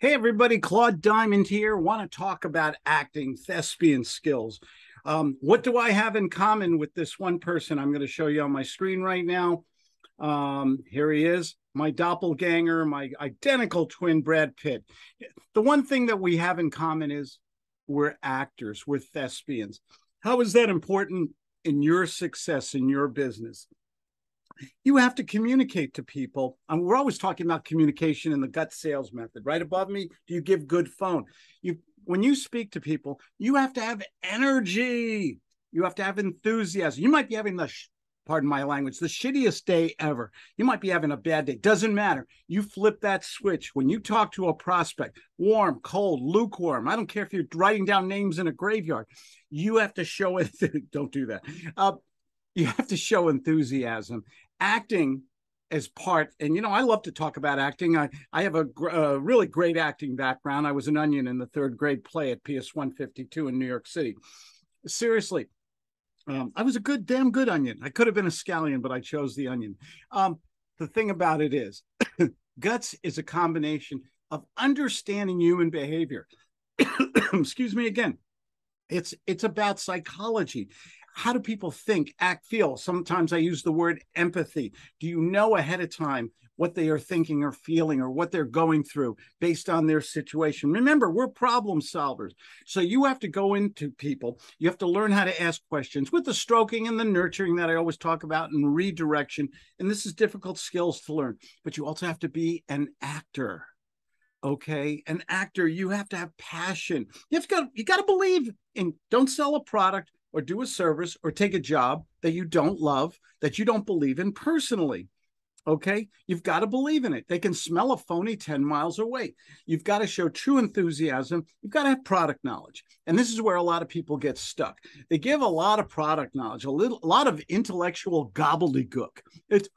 Hey, everybody, Claude Diamond here. Want to talk about acting, thespian skills. Um, what do I have in common with this one person I'm going to show you on my screen right now? Um, here he is, my doppelganger, my identical twin, Brad Pitt. The one thing that we have in common is we're actors, we're thespians. How is that important in your success in your business? You have to communicate to people. And we're always talking about communication in the guts sales method. Right above me, do you give good phone? You when you speak to people, you have to have energy. You have to have enthusiasm. You might be having the pardon my language, the shittiest day ever. You might be having a bad day. Doesn't matter. You flip that switch when you talk to a prospect, warm, cold, lukewarm. I don't care if you're writing down names in a graveyard. You have to show it. don't do that. Uh, you have to show enthusiasm acting as part and you know i love to talk about acting. I i have a, a, really great acting background. I was an onion in the third grade play at ps 152 in new york city. Seriously um, i was a good damn good onion. I could have been a scallion but i chose the onion. Um, the thing about it is guts is a combination of understanding human behavior. Excuse me again. It's it's about psychology how do people think, act, feel? Sometimes I use the word empathy. Do you know ahead of time what they are thinking or feeling or what they're going through based on their situation? Remember, we're problem solvers. So you have to go into people, you have to learn how to ask questions with the stroking and the nurturing that I always talk about and redirection. And this is difficult skills to learn, but you also have to be an actor okay an actor you have to have passion you have to go, you got to believe in don't sell a product or do a service or take a job that you don't love, that you don't believe in personally. Okay. You've got to believe in it. They can smell a phony 10 miles away. You've got to show true enthusiasm. You've got to have product knowledge. And this is where a lot of people get stuck. They give a lot of product knowledge, a little, a lot of intellectual gobbledygook. It's,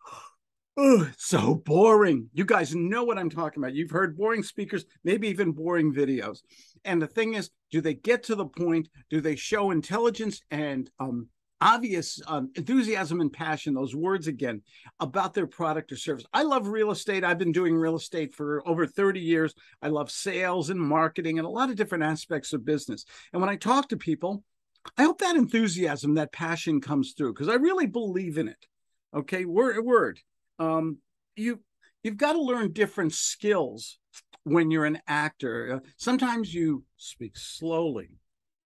oh, so boring. You guys know what I'm talking about. You've heard boring speakers, maybe even boring videos. And the thing is, do they get to the point? Do they show intelligence and um, obvious um, enthusiasm and passion, those words again, about their product or service. I love real estate. I've been doing real estate for over 30 years. I love sales and marketing and a lot of different aspects of business. And when I talk to people, I hope that enthusiasm, that passion comes through because I really believe in it. Okay, word, word. Um, you you've got to learn different skills when you're an actor. Uh, sometimes you speak slowly,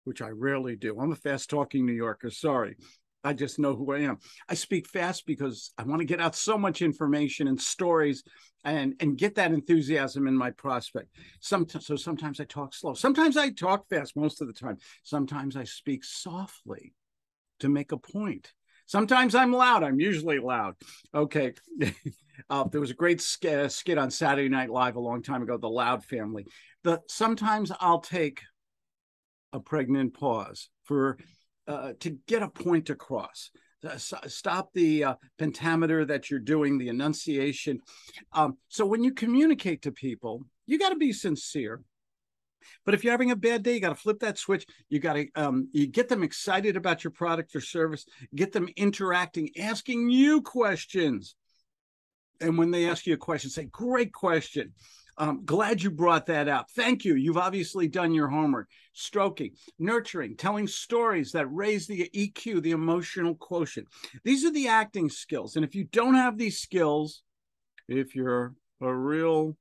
which I rarely do. I'm a fast talking New Yorker. Sorry. I just know who I am. I speak fast because I want to get out so much information and stories and and get that enthusiasm in my prospect. Some so sometimes I talk slow. Sometimes I talk fast most of the time. Sometimes I speak softly to make a point. Sometimes I'm loud. I'm usually loud. Okay. uh, there was a great sk- uh, skit on Saturday Night Live a long time ago, The Loud Family. The sometimes I'll take a pregnant pause for uh, to get a point across. Uh, stop the uh, pentameter that you're doing, the enunciation. Um, so when you communicate to people, you got to be sincere. But if you're having a bad day, you got to flip that switch. You got to um, you get them excited about your product or service, get them interacting, asking you questions. And when they ask you a question, say, "Great question." Um, glad you brought that up. Thank you. You've obviously done your homework. Stroking, nurturing, telling stories that raise the EQ, the emotional quotient. These are the acting skills. And if you don't have these skills, if you're a real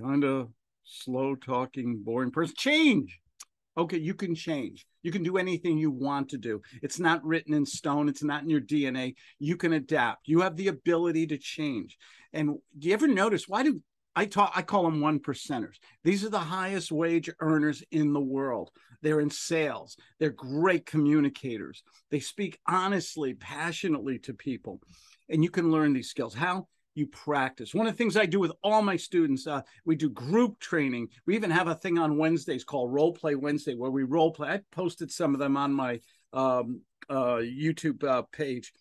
kind of slow talking, boring person. Change. Okay, you can change. You can do anything you want to do. It's not written in stone, it's not in your DNA. You can adapt. You have the ability to change. And do you ever notice why do I talk I call them one percenters. These are the highest wage earners in the world. They're in sales. They're great communicators. They speak honestly, passionately to people. And you can learn these skills. How? You practice. One of the things I do with all my students, uh, we do group training. We even have a thing on Wednesdays called Role Play Wednesday, where we role play. I posted some of them on my um, uh, YouTube uh, page.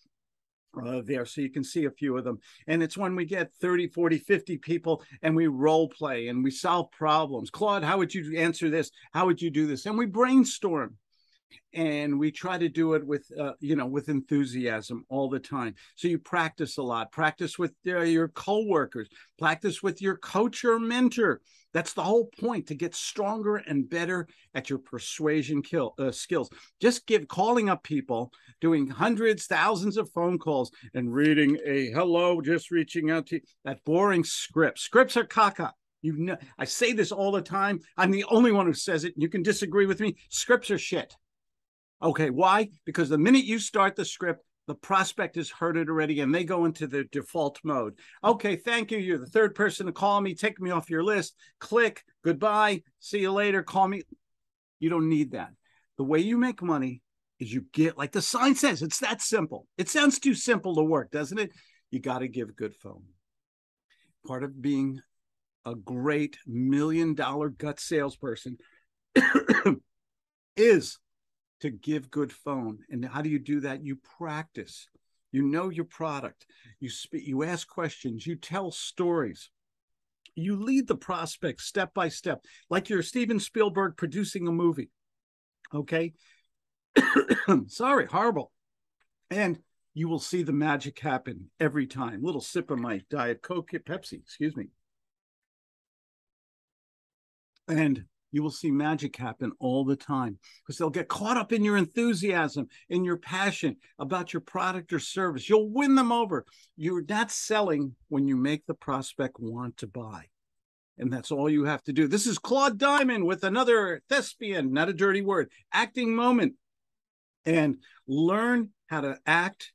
Uh, there so you can see a few of them and it's when we get 30 40 50 people and we role play and we solve problems claude how would you answer this how would you do this and we brainstorm and we try to do it with uh, you know with enthusiasm all the time so you practice a lot practice with uh, your coworkers practice with your coach or mentor that's the whole point to get stronger and better at your persuasion kill, uh, skills just give calling up people doing hundreds thousands of phone calls and reading a hello just reaching out to you that boring script scripts are caca you know, I say this all the time. I'm the only one who says it. You can disagree with me. Scripts are shit. Okay, why? Because the minute you start the script, the prospect has heard it already and they go into the default mode. Okay, thank you. You're the third person to call me. Take me off your list. Click. Goodbye. See you later. Call me. You don't need that. The way you make money is you get, like the sign says, it's that simple. It sounds too simple to work, doesn't it? You got to give good phone. Part of being a great million dollar gut salesperson is to give good phone. And how do you do that? You practice. You know your product. You speak, you ask questions, you tell stories. You lead the prospect step by step, like you're Steven Spielberg producing a movie. Okay. Sorry, horrible. And you will see the magic happen every time. Little sip of my Diet Coke, Pepsi, excuse me. And you will see magic happen all the time because they'll get caught up in your enthusiasm, in your passion about your product or service. You'll win them over. You're not selling when you make the prospect want to buy. And that's all you have to do. This is Claude Diamond with another thespian, not a dirty word, acting moment. And learn how to act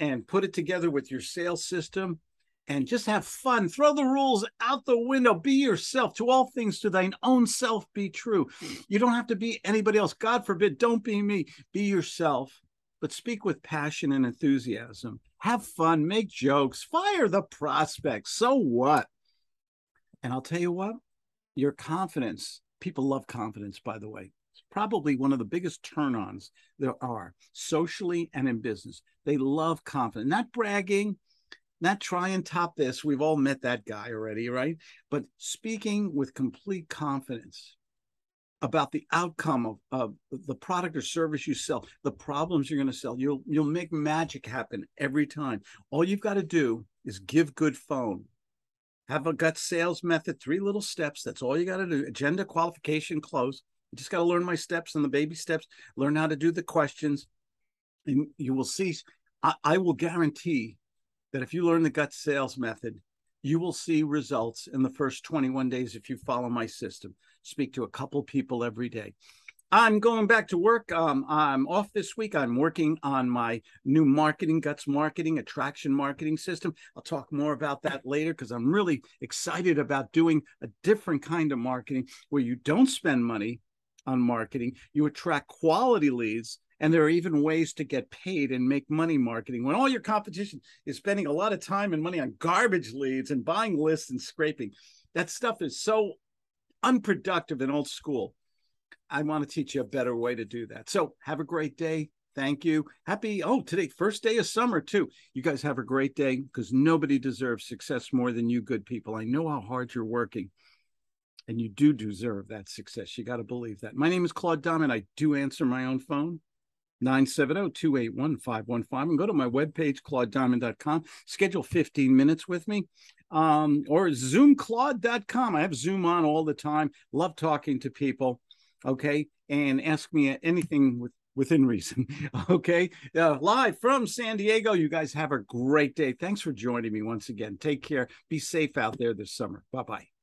and put it together with your sales system and just have fun. Throw the rules out the window. Be yourself. To all things, to thine own self be true. You don't have to be anybody else. God forbid, don't be me. Be yourself, but speak with passion and enthusiasm. Have fun, make jokes, fire the prospects. So what? And I'll tell you what, your confidence, people love confidence, by the way. It's probably one of the biggest turn ons there are socially and in business. They love confidence, not bragging not try and top this. We've all met that guy already, right? But speaking with complete confidence about the outcome of, of the product or service you sell, the problems you're going to sell, you'll you'll make magic happen every time. All you've got to do is give good phone. Have a guts sales method, three little steps. That's all you got to do. Agenda, qualification, close. You just got to learn my steps and the baby steps, learn how to do the questions. And you will see, I, I will guarantee that if you learn the guts sales method, you will see results in the first 21 days if you follow my system. Speak to a couple people every day. I'm going back to work. Um, I'm off this week. I'm working on my new marketing, guts marketing, attraction marketing system. I'll talk more about that later because I'm really excited about doing a different kind of marketing where you don't spend money on marketing, you attract quality leads and there are even ways to get paid and make money marketing when all your competition is spending a lot of time and money on garbage leads and buying lists and scraping. That stuff is so unproductive and old school. I want to teach you a better way to do that. So have a great day. Thank you. Happy, oh, today, first day of summer, too. You guys have a great day because nobody deserves success more than you, good people. I know how hard you're working and you do deserve that success. You got to believe that. My name is Claude Diamond. I do answer my own phone. 970-281-515 and go to my webpage claudediamond.com schedule 15 minutes with me um, or zoomclaude.com i have zoom on all the time. Love talking to people okay? And ask me anything with within reason okay? Uh, live from san diego you guys have a great day. Thanks for joining me once again. Take care. Be safe out there this summer. Bye bye